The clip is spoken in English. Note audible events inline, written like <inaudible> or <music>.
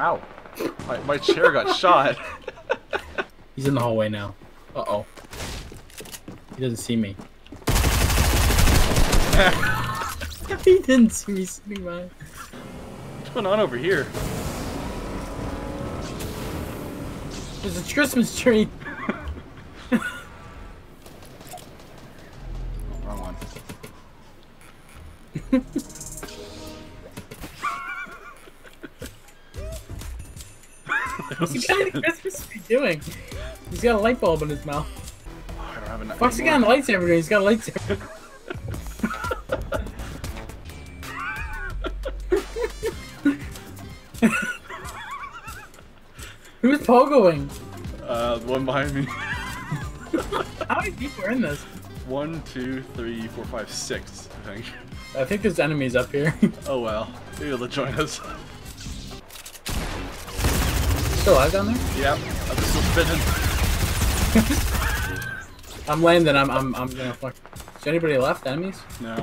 Ow. My, my chair got shot. <laughs> He's in the hallway now. Uh oh. He doesn't see me. <laughs> he didn't see me sitting by. What's going on over here? There's a Christmas tree. <laughs> Wrong one. What's the guy in the Christmas tree doing? He's got a light bulb in his mouth. I don't have enough. The guy in the lightsaber doing? He's got a lightsaber. <laughs> Who's pogoing? Uh, the one behind me. How many people are in this? One, two, three, four, five, six. I think. I think there's enemies up here. <laughs> Oh well. Maybe they'll join us. Still alive down there? Yep. I'm still spinning. <laughs> I'm landing. I'm. I'm. I'm gonna fuck. Is anybody left? Enemies? No.